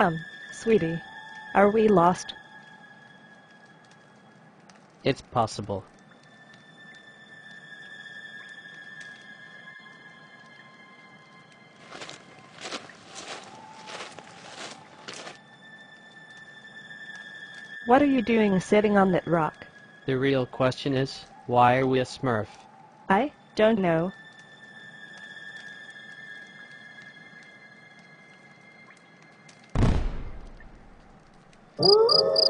Um, sweetie, are we lost? It's possible. What are you doing sitting on that rock? The real question is, why are we a smurf? I don't know. Música